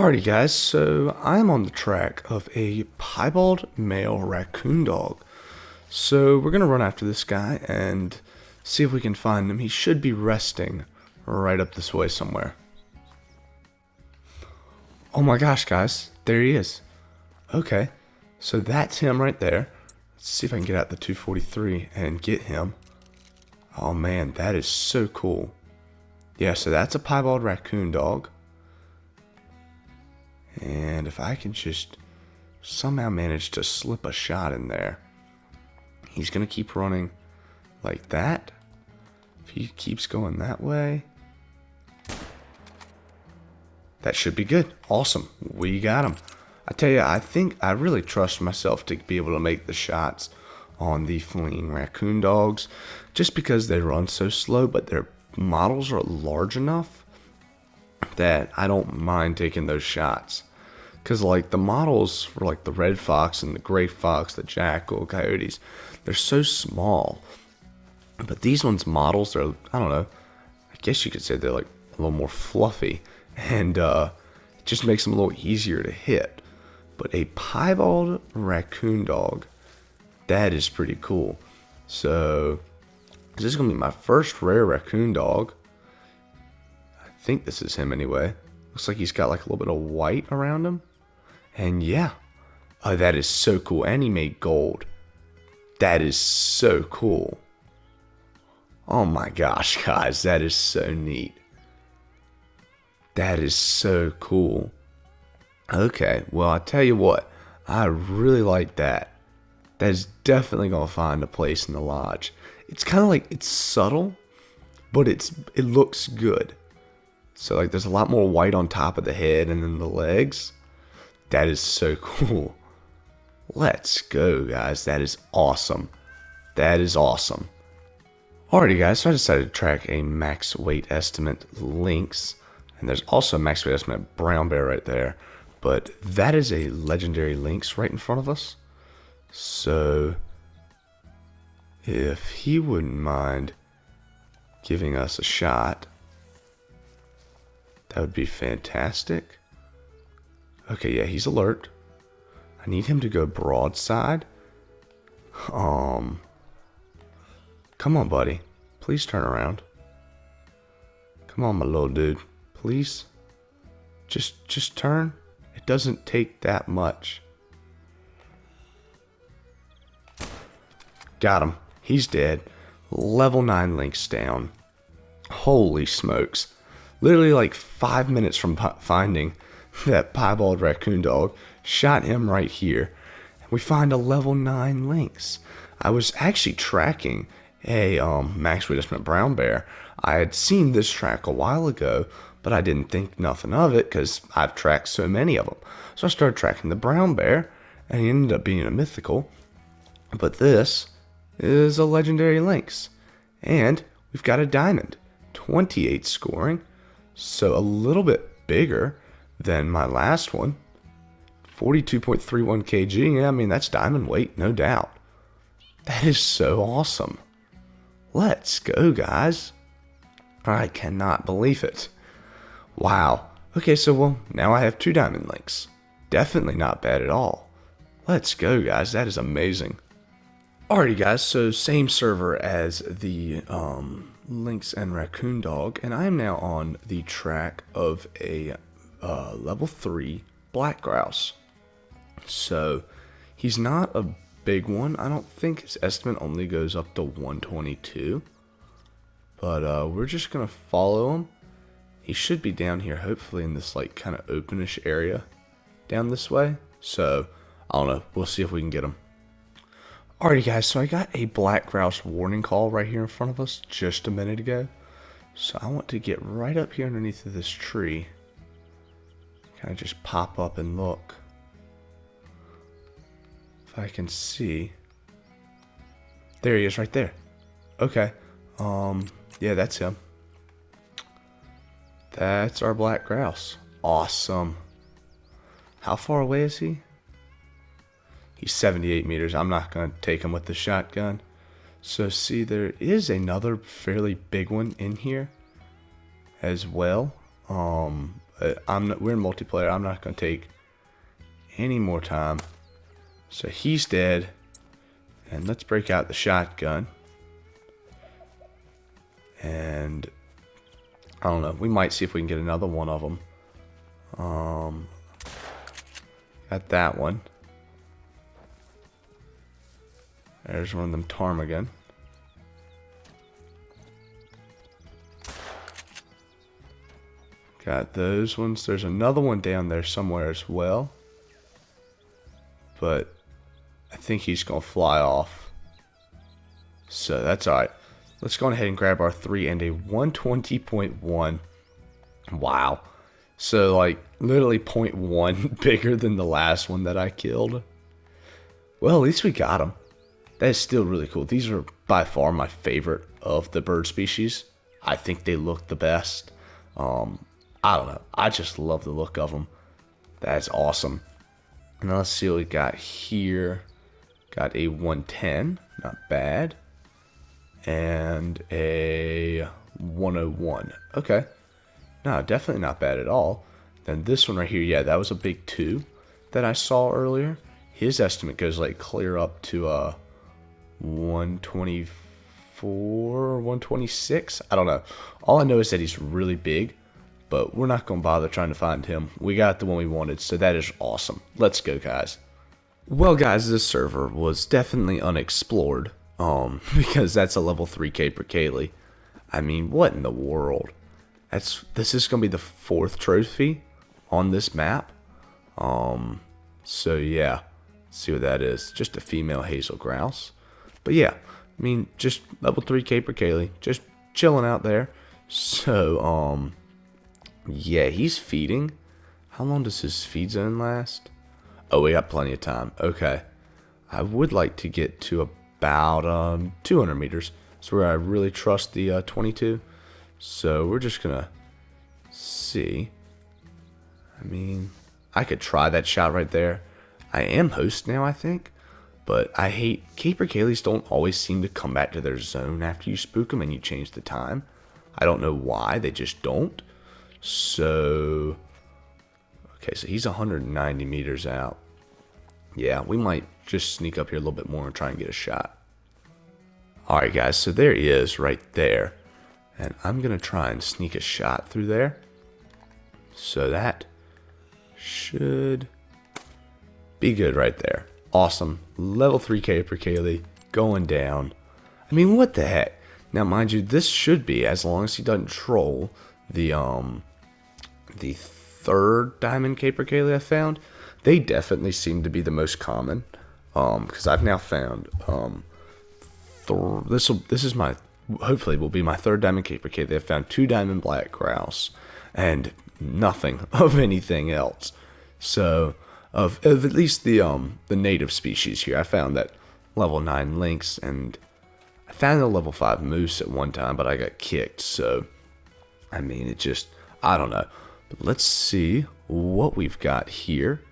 Alrighty guys, so I'm on the track of a piebald male raccoon dog. So we're going to run after this guy and see if we can find him. He should be resting right up this way somewhere. Oh my gosh guys, there he is. Okay, so that's him right there. Let's see if I can get out the 243 and get him. Oh man, that is so cool. Yeah, so that's a piebald raccoon dog. And if I can just somehow manage to slip a shot in there, he's going to keep running like that. If he keeps going that way, that should be good. Awesome. We got him. I tell you, I think I really trust myself to be able to make the shots on the fleeing raccoon dogs just because they run so slow, but their models are large enough that I don't mind taking those shots. Because, like, the models for, like, the red fox and the gray fox, the jackal, coyotes, they're so small. But these ones' models, are, I don't know, I guess you could say they're, like, a little more fluffy. And, uh, it just makes them a little easier to hit. But a piebald raccoon dog, that is pretty cool. So, this is going to be my first rare raccoon dog. Think this is him anyway. Looks like he's got like a little bit of white around him. And yeah, oh, that is so cool. And he made gold. That is so cool. Oh my gosh, guys, that is so neat. That is so cool. Okay, well, I tell you what, I really like that. That is definitely going to find a place in the lodge. It's kind of like, it's subtle, but it's it looks good. So, like, there's a lot more white on top of the head and then the legs. That is so cool. Let's go, guys. That is awesome. That is awesome. Alrighty, guys, so I decided to track a max weight estimate lynx. And there's also a max weight estimate brown bear right there. But that is a legendary lynx right in front of us. So, if he wouldn't mind giving us a shot, that would be fantastic. Okay, yeah, he's alert. I need him to go broadside. Um, come on, buddy. Please turn around. Come on, my little dude. Please. Just, just turn. It doesn't take that much. Got him. He's dead. Level 9 lynx down. Holy smokes. Literally like five minutes from finding that piebald raccoon dog, shot him right here. We find a level 9 lynx. I was actually tracking a um, max estimate brown bear. I had seen this track a while ago, but I didn't think nothing of it because I've tracked so many of them. So I started tracking the brown bear, and he ended up being a mythical. But this is a legendary lynx. And we've got a diamond, 28 scoring, so a little bit bigger than my last one. 42.31 kg. Yeah, I mean, that's diamond weight, no doubt. That is so awesome. Let's go, guys. I cannot believe it. Wow. Okay, so, well, now I have two diamond lynx. Definitely not bad at all. Let's go, guys. That is amazing. Alrighty, guys. So, same server as the um, lynx and raccoon dog, and I am now on the track of a uh, level 3 black grouse. So he's not a big one. I don't think his estimate only goes up to 122. But uh, we're just going to follow him. He should be down here, hopefully in this like kind of openish area down this way. So, I don't know. We'll see if we can get him. Alrighty guys, so I got a black grouse warning call right here in front of us just a minute ago. So I want to get right up here underneath of this tree kind of just pop up and look. If I can see. There he is right there. Okay. Um, yeah, that's him. That's our black grouse. Awesome. How far away is he? He's 78 meters. I'm not going to take him with the shotgun. So see, there is another fairly big one in here as well. Um, But I'm not, we're in multiplayer. I'm not going to take any more time. So he's dead. And let's break out the shotgun. And I don't know. We might see if we can get another one of them. Um, got that one. There's one of them ptarmigan. Got those ones. There's another one down there somewhere as well. But I think he's going to fly off. So that's alright. Let's go ahead and grab our 3 and a 120.1. Wow. So like literally 0.1 bigger than the last one that I killed. Well, at least we got them. That is still really cool. These are by far my favorite of the bird species. I think they look the best. Um, I don't know. I just love the look of them. That's awesome. Now let's see what we got here. Got a 110, not bad. And a 101. Okay. No, definitely not bad at all. Then this one right here, yeah, that was a big 2 that I saw earlier. His estimate goes like clear up to uh 124, 126. I don't know. All I know is that he's really big but we're not going to bother trying to find him. We got the one we wanted, so that is awesome. Let's go, guys. Well, guys, this server was definitely unexplored, um, because that's a level 3 capercaillie. I mean, what in the world? That's This is going to be the fourth trophy on this map. Um, so, yeah, see what that is. Just a female hazel grouse. But, yeah, I mean, just level 3 Capercaillie, just chilling out there. So, um, yeah, he's feeding. How long does his feed zone last? Oh, we got plenty of time. Okay. I would like to get to about um, 200 meters. That's where I really trust the uh, 22. So we're just going to see. I mean, I could try that shot right there. I am host now, I think. But I hate Caper Capercaillies don't always seem to come back to their zone after you spook them and you change the time. I don't know why, they just don't. So, okay, so he's 190 meters out. Yeah, we might just sneak up here a little bit more and try and get a shot. Alright guys, so there he is right there. And I'm going to try and sneak a shot through there. So that should be good right there. Awesome. Level 3 capercaillie going down. I mean, what the heck? Now, mind you, this should be, as long as he doesn't troll, the um the third diamond capercaillie I found, they definitely seem to be the most common. Um, because I've now found um, th- this will this is my hopefully will be my third diamond capercaillie. I've found two diamond black grouse and nothing of anything else. So of, of at least the um the native species here, I found that level nine lynx and I found a level five moose at one time, but I got kicked. So I mean, it just I don't know. But let's see what we've got here.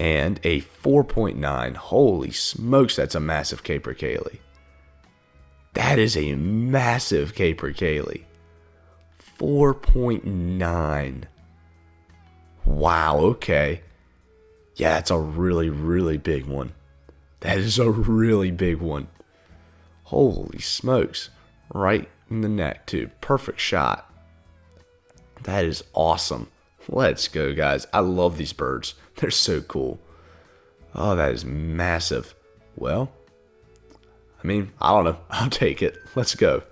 And a 4.9. Holy smokes, that's a massive Capercaillie. That is a massive Capercaillie. 4.9. Wow, okay. Yeah, that's a really, really big one. That is a really big one. Holy smokes. Right in the neck, too. Perfect shot. That is awesome. Let's go, guys. I love these birds. They're so cool. Oh, that is massive. Well, I mean, I don't know. I'll take it. Let's go.